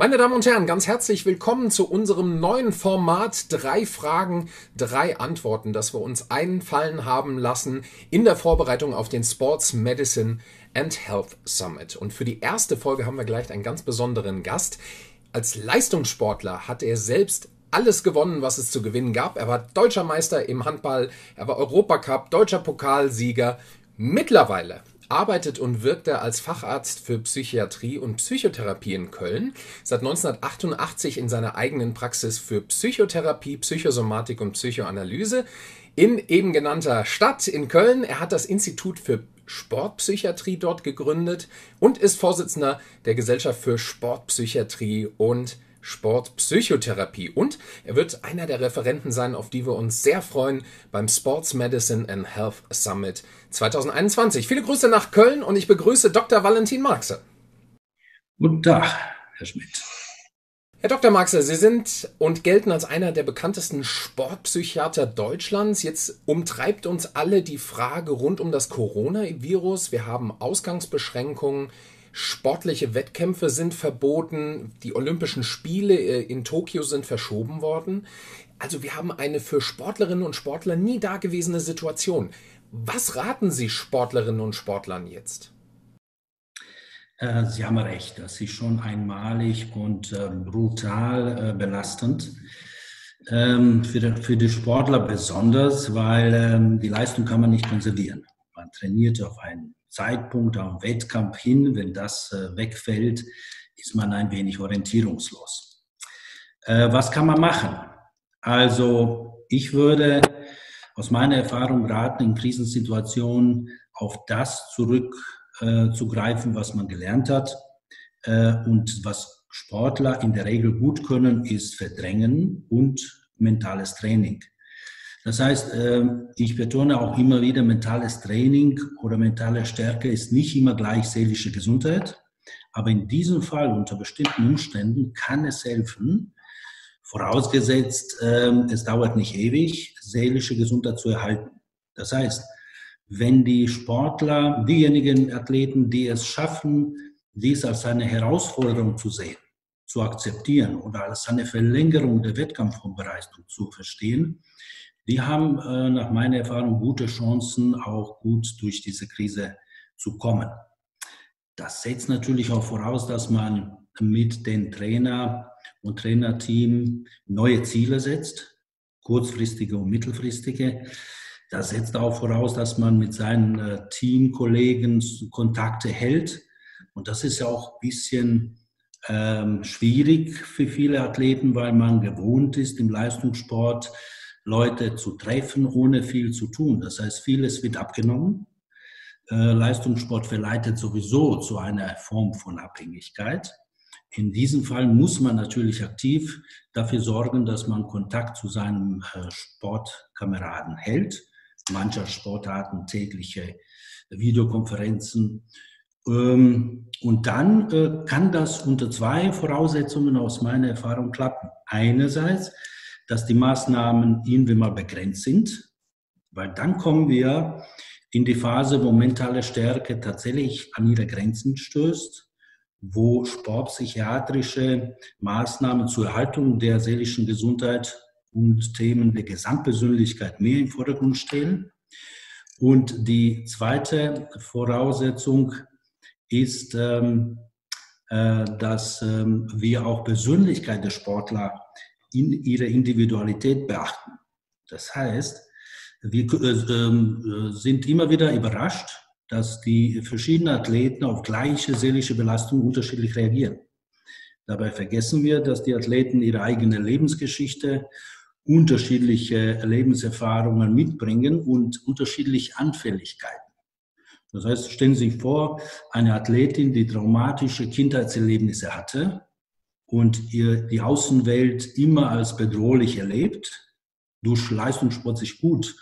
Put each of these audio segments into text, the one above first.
Meine Damen und Herren, ganz herzlich willkommen zu unserem neuen Format Drei Fragen, drei Antworten, das wir uns einfallen haben lassen in der Vorbereitung auf den Sports Medicine and Health Summit. Und für die erste Folge haben wir gleich einen ganz besonderen Gast. Als Leistungssportler hat er selbst alles gewonnen, was es zu gewinnen gab. Er war deutscher Meister im Handball, er war Europacup, deutscher Pokalsieger. Mittlerweile arbeitet und wirkt er als Facharzt für Psychiatrie und Psychotherapie in Köln, seit 1988 in seiner eigenen Praxis für Psychotherapie, Psychosomatik und Psychoanalyse in eben genannter Stadt in Köln. Er hat das Institut für Sportpsychiatrie dort gegründet und ist Vorsitzender der Gesellschaft für Sportpsychiatrie und Sportpsychotherapie. Und er wird einer der Referenten sein, auf die wir uns sehr freuen beim Sports Medicine and Health Summit 2021. Viele Grüße nach Köln und ich begrüße Dr. Valentin Marxe. Guten Tag, Herr Schmidt. Herr Dr. Marxe, Sie sind und gelten als einer der bekanntesten Sportpsychiater Deutschlands. Jetzt umtreibt uns alle die Frage rund um das Coronavirus. Wir haben Ausgangsbeschränkungen. Sportliche Wettkämpfe sind verboten, die Olympischen Spiele äh, in Tokio sind verschoben worden. Also wir haben eine für Sportlerinnen und Sportler nie dagewesene Situation. Was raten Sie Sportlerinnen und Sportlern jetzt? Äh, Sie haben recht, das ist schon einmalig und äh, brutal belastend. Ähm, für, die Sportler besonders, weil ähm, die Leistung kann man nicht konservieren. Man trainiert auf einen Zeitpunkt am Wettkampf hin. Wenn das äh, wegfällt, ist man ein wenig orientierungslos. Äh, was kann man machen? Also ich würde aus meiner Erfahrung raten, in Krisensituationen auf das zurückzugreifen, äh, was man gelernt hat. und was Sportler in der Regel gut können, ist Verdrängen und mentales Training. Das heißt, ähm, ich betone auch immer wieder, mentales Training oder mentale Stärke ist nicht immer gleich seelische Gesundheit. Aber in diesem Fall, unter bestimmten Umständen, kann es helfen, vorausgesetzt, ähm, es dauert nicht ewig, seelische Gesundheit zu erhalten. Das heißt, wenn die Sportler, diejenigen Athleten, die es schaffen, dies als eine Herausforderung zu sehen, zu akzeptieren oder als eine Verlängerung der Wettkampfvorbereitung zu verstehen, die haben äh, nach meiner Erfahrung gute Chancen, auch gut durch diese Krise zu kommen. Das setzt natürlich auch voraus, dass man mit den Trainer und Trainerteam neue Ziele setzt, kurzfristige und mittelfristige. Das setzt auch voraus, dass man mit seinen äh, Teamkollegen Kontakte hält. Und das ist ja auch ein bisschen ähm, schwierig für viele Athleten, weil man gewohnt ist im Leistungssport, Leute zu treffen, ohne viel zu tun. Das heißt, vieles wird abgenommen. Äh, Leistungssport verleitet sowieso zu einer Form von Abhängigkeit. In diesem Fall muss man natürlich aktiv dafür sorgen, dass man Kontakt zu seinem äh, Sportkameraden hält. Mancher Sportarten tägliche Videokonferenzen. Ähm, und dann äh, kann das unter zwei Voraussetzungen aus meiner Erfahrung klappen. Einerseits dass die Maßnahmen irgendwie mal begrenzt sind, weil dann kommen wir in die Phase, wo mentale Stärke tatsächlich an ihre Grenzen stößt, wo sportpsychiatrische Maßnahmen zur Erhaltung der seelischen Gesundheit und Themen der Gesamtpersönlichkeit mehr im Vordergrund stehen. Und die zweite Voraussetzung ist, ähm, äh, dass ähm, wir auch Persönlichkeit der Sportler in ihrer Individualität beachten. Das heißt, wir äh, äh, sind immer wieder überrascht, dass die verschiedenen Athleten auf gleiche seelische Belastung unterschiedlich reagieren. Dabei vergessen wir, dass die Athleten ihre eigene Lebensgeschichte, unterschiedliche Lebenserfahrungen mitbringen und unterschiedliche Anfälligkeiten. Das heißt, stellen Sie sich vor, eine Athletin, die traumatische Kindheitserlebnisse hatte, und ihr die Außenwelt immer als bedrohlich erlebt, durch Leistungssport sich gut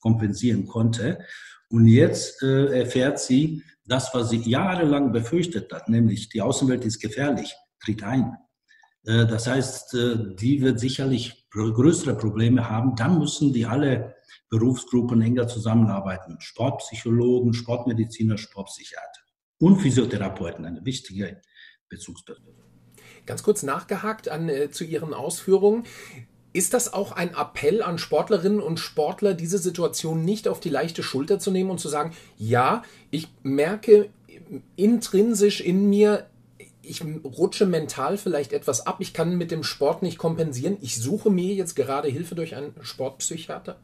kompensieren konnte. Und jetzt äh, erfährt sie das, was sie jahrelang befürchtet hat, nämlich die Außenwelt ist gefährlich, tritt ein. Äh, das heißt, äh, die wird sicherlich größere Probleme haben. Dann müssen die alle Berufsgruppen enger zusammenarbeiten. Sportpsychologen, Sportmediziner, Sportpsychiater und Physiotherapeuten, eine wichtige Bezugsperson. Ganz kurz nachgehakt an, äh, zu Ihren Ausführungen. Ist das auch ein Appell an Sportlerinnen und Sportler, diese Situation nicht auf die leichte Schulter zu nehmen und zu sagen, ja, ich merke intrinsisch in mir, ich rutsche mental vielleicht etwas ab, ich kann mit dem Sport nicht kompensieren, ich suche mir jetzt gerade Hilfe durch einen Sportpsychiater?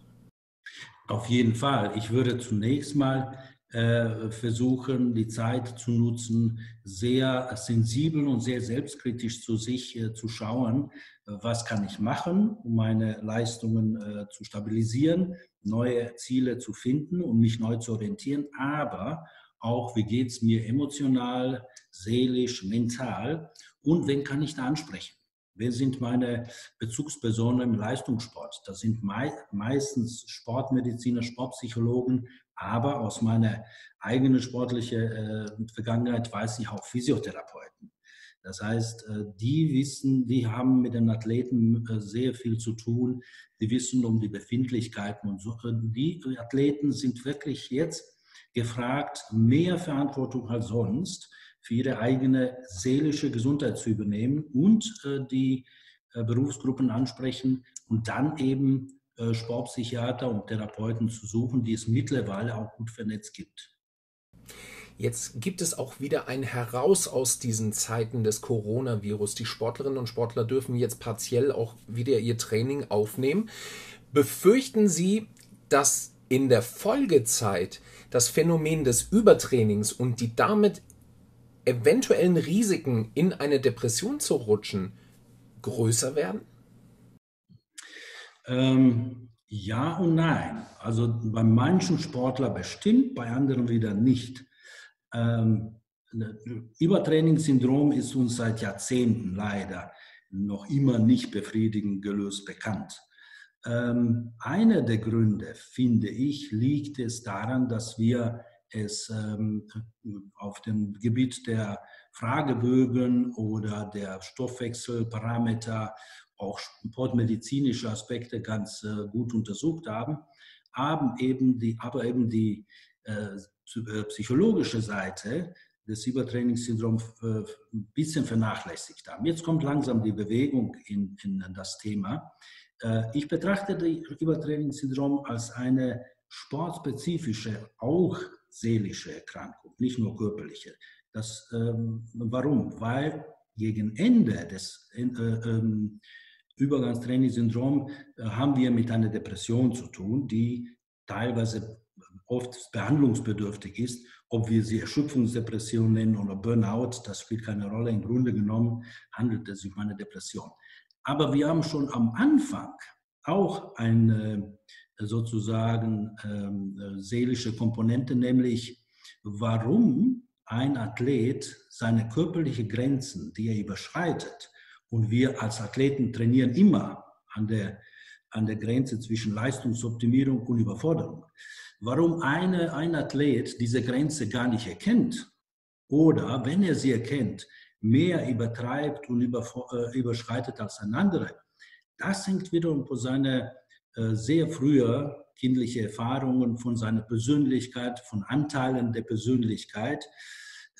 Auf jeden Fall. Ich würde zunächst mal versuchen, die Zeit zu nutzen, sehr sensibel und sehr selbstkritisch zu sich äh, zu schauen, äh, was kann ich machen, um meine Leistungen zu stabilisieren, neue Ziele zu finden und mich neu zu orientieren, aber auch, wie geht es mir emotional, seelisch, mental und wen kann ich da ansprechen. Wer sind meine Bezugspersonen im Leistungssport? Das sind meistens Sportmediziner, Sportpsychologen, aber aus meiner eigenen sportlichen äh, Vergangenheit weiß ich auch Physiotherapeuten. Das heißt, äh, die wissen, die haben mit den Athleten äh, sehr viel zu tun. Die wissen um die Befindlichkeiten und so. Die Athleten sind wirklich jetzt gefragt, mehr Verantwortung als sonst für ihre eigene seelische Gesundheit zu übernehmen und die Berufsgruppen ansprechen und dann eben äh, Sportpsychiater und Therapeuten zu suchen, die es mittlerweile auch gut vernetzt gibt. Jetzt gibt es auch wieder ein Heraus aus diesen Zeiten des Coronavirus. Die Sportlerinnen und Sportler dürfen jetzt partiell auch wieder ihr Training aufnehmen. Befürchten Sie, dass in der Folgezeit das Phänomen des Übertrainings und die damit eventuellen Risiken in eine Depression zu rutschen größer werden? Ähm, ja und nein. Also bei manchen Sportlern bestimmt, bei anderen wieder nicht. Ähm, Übertrainingssyndrom ist uns seit Jahrzehnten leider noch immer nicht befriedigend gelöst bekannt. Ähm, einer der Gründe, finde ich, liegt es daran, dass wir es ähm, auf dem Gebiet der Fragebögen oder der Stoffwechselparameter auch sportmedizinische Aspekte ganz äh, gut untersucht haben, haben eben die, aber eben die äh, äh psychologische Seite des Übertrainingssyndroms ein bisschen vernachlässigt haben. Jetzt kommt langsam die Bewegung in, in das Thema. Ich betrachte das Übertrainingssyndrom als eine sportspezifische, auch seelische Erkrankung, nicht nur körperliche. Das, ähm, warum? Weil gegen Ende des äh, ähm, Übergangstraining-Syndrom äh, haben wir mit einer Depression zu tun, die teilweise oft behandlungsbedürftig ist. Ob wir sie Erschöpfungsdepression nennen oder Burnout, das spielt keine Rolle. Im Grunde genommen handelt es sich um eine Depression. Aber wir haben schon am Anfang auch eine sozusagen ähm, seelische Komponente, nämlich warum ein Athlet seine körperlichen Grenzen, die er überschreitet, und wir als Athleten trainieren immer an der, an der Grenze zwischen Leistungsoptimierung und Überforderung. Warum eine, ein Athlet diese Grenze gar nicht erkennt oder, wenn er sie erkennt, mehr übertreibt und über, äh, überschreitet als ein anderer, das hängt wiederum von seiner äh, sehr frühen kindlichen Erfahrungen, von seiner Persönlichkeit, von Anteilen der Persönlichkeit,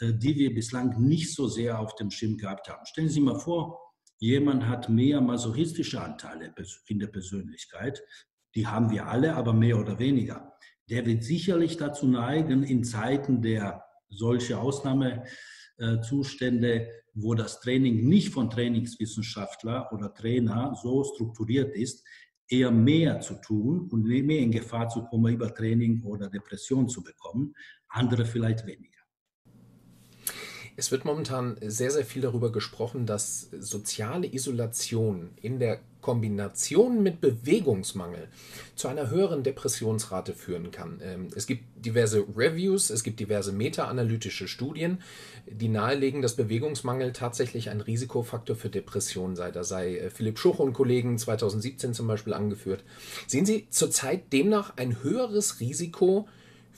äh, die wir bislang nicht so sehr auf dem Schirm gehabt haben. Stellen Sie sich mal vor, Jemand hat mehr masochistische Anteile in der Persönlichkeit. Die haben wir alle, aber mehr oder weniger. Der wird sicherlich dazu neigen, in Zeiten der solche Ausnahmezustände, wo das Training nicht von Trainingswissenschaftler oder Trainer so strukturiert ist, eher mehr zu tun und mehr in Gefahr zu kommen, Übertraining oder Depression zu bekommen. Andere vielleicht weniger. Es wird momentan sehr, sehr viel darüber gesprochen, dass soziale Isolation in der Kombination mit Bewegungsmangel zu einer höheren Depressionsrate führen kann. Ähm, es gibt diverse Reviews, es gibt diverse meta-analytische Studien, die nahelegen, dass Bewegungsmangel tatsächlich ein Risikofaktor für Depressionen sei. Da sei äh, Philipp Schuch und Kollegen 2017 zum Beispiel angeführt. Sehen Sie zurzeit demnach ein höheres Risiko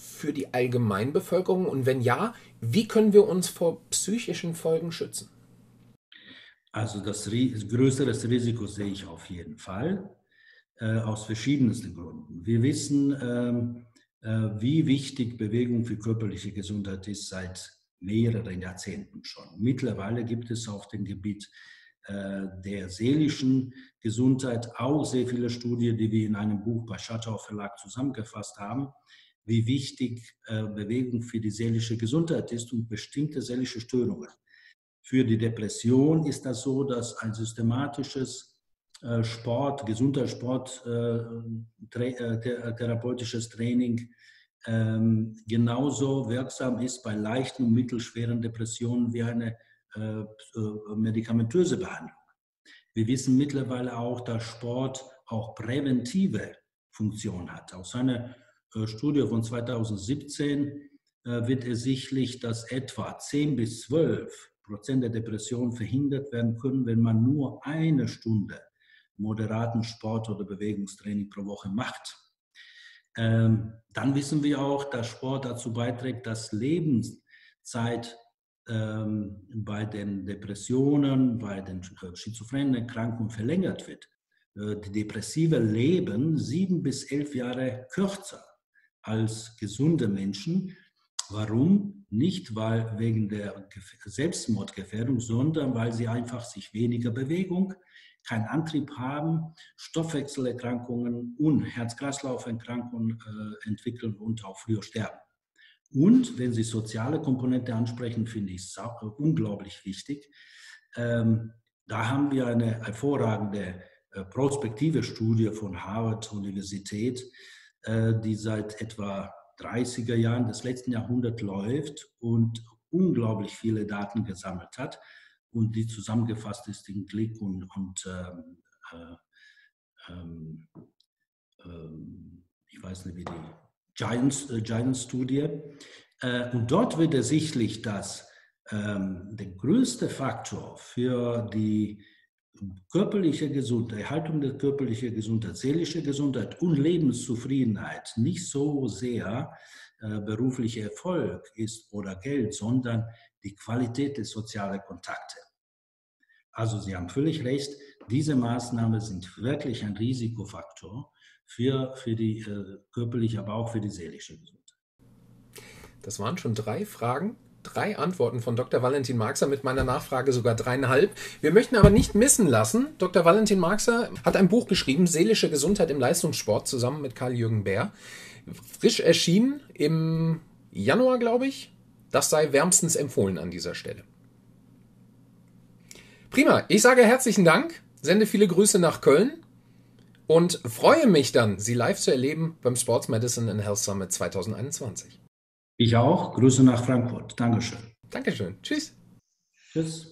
für die Allgemeinbevölkerung? Und wenn ja, wie können wir uns vor psychischen Folgen schützen? Also das größere Risiko sehe ich auf jeden Fall äh, aus verschiedensten Gründen. Wir wissen, ähm, äh, wie wichtig Bewegung für körperliche Gesundheit ist seit mehreren Jahrzehnten schon. Mittlerweile gibt es auf dem Gebiet äh, der seelischen Gesundheit auch sehr viele Studien, die wir in einem Buch bei Schattau Verlag zusammengefasst haben, wie wichtig äh, Bewegung für die seelische Gesundheit ist und bestimmte seelische Störungen. Für die Depression ist das so, dass ein systematisches äh, Sport, gesunder Sport, therapeutisches Training ähm, genauso wirksam ist bei leichten und mittelschweren Depressionen wie eine äh, medikamentöse Behandlung. Wir wissen mittlerweile auch, dass Sport auch präventive Funktion hat. Aus einer äh, Studie von 2017 äh, wird ersichtlich, dass etwa 10 bis 12 Prozent der Depressionen verhindert werden können, wenn man nur eine Stunde moderaten Sport oder Bewegungstraining pro Woche macht. Ähm, dann wissen wir auch, dass Sport dazu beiträgt, dass Lebenszeit ähm, bei den Depressionen, bei den äh, schizophrenen Erkrankungen verlängert wird. Äh, die depressive leben sieben bis elf Jahre kürzer als gesunde Menschen. Warum? Nicht weil wegen der Selbstmordgefährdung, sondern weil sie einfach sich weniger Bewegung, keinen Antrieb haben, Stoffwechselerkrankungen und Herz-Kreislauf-Erkrankungen äh, entwickeln und auch früher sterben. Und wenn Sie soziale Komponente ansprechen, finde ich es unglaublich wichtig. Ähm, da haben wir eine hervorragende äh, prospektive Studie von Harvard Universität, äh, die seit etwa 30er Jahren des letzten Jahrhunderts läuft und unglaublich viele Daten gesammelt hat und die zusammengefasst ist in Glick und, und ähm, äh, ähm, ähm, ich weiß nicht, wie die Giants, äh, Giants-Studie. Äh, und dort wird ersichtlich, dass ähm, der größte Faktor für die körperliche Gesundheit, Erhaltung der körperlichen Gesundheit, seelische Gesundheit und Lebenszufriedenheit nicht so sehr äh, beruflicher Erfolg ist oder Geld, sondern die Qualität der sozialen Kontakte. Also Sie haben völlig recht, diese Maßnahmen sind wirklich ein Risikofaktor für, für die äh, körperliche, aber auch für die seelische Gesundheit. Das waren schon drei Fragen drei Antworten von Dr. Valentin Marxer, mit meiner Nachfrage sogar dreieinhalb. Wir möchten aber nicht missen lassen, Dr. Valentin Marxer hat ein Buch geschrieben, Seelische Gesundheit im Leistungssport, zusammen mit Karl-Jürgen Bär. Frisch erschienen im Januar, glaube ich. Das sei wärmstens empfohlen an dieser Stelle. Prima, ich sage herzlichen Dank, sende viele Grüße nach Köln und freue mich dann, Sie live zu erleben beim Sports Medicine and Health Summit 2021. Ich auch. Grüße nach Frankfurt. Dankeschön. Dankeschön. Tschüss. Tschüss.